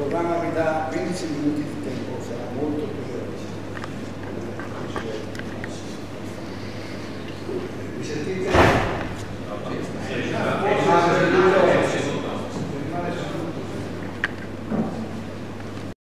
programma mi dà 15 minuti di tempo, sarà molto più veloce. Mi sentite?